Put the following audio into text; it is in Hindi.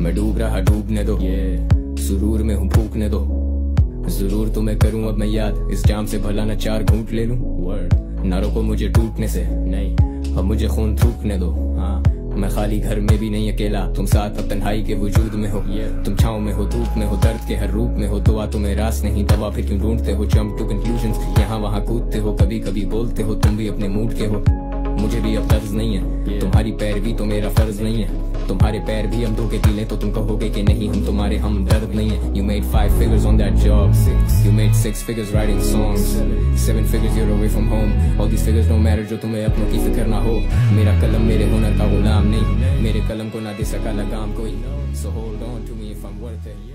मैं डूब रहा डूबने दो। सुरूर में हूँ फूकने दो। ज़रूर तुम्हें करूँ अब मैं याद। इस जाम से भला न चार घूट ले लूँ। वर्ड ना रोको मुझे टूटने से। नहीं। अब मुझे खून थूकने दो। हाँ। मैं खाली घर में भी नहीं अकेला। तुम साथ अब तन्हाई के वजूद में हो। तुम छाव में हो धूप में हो दर्द के हर रूप में हो। दुआ तुम्हें रास नहीं दवा फिर क्यों ढूंढते हो? जंप टू कंक्लूजन यहाँ वहाँ कूदते हो कभी कभी बोलते हो तुम भी अपने मूड के हो। मुझे भी अब तर्ज नहीं है। तुम्हारी पैरवी तो मेरा फ़र्ज़ नहीं है। तुम्हारे पैर भी हम धोके पी ले तो तुम कहोगे कि नहीं हम तुम्हारे हम दर्द नहीं है। You made five figures on that job you made six figures writing songs seven figures you're away from home all these figures no matter जो तुम्हें अपनों की फ़िक्र ना हो। मेरा कलम मेरे हुनर का गुलाम नहीं। मेरे कलम को ना दे सका लगाम कोई। So hold on to me if I am worth it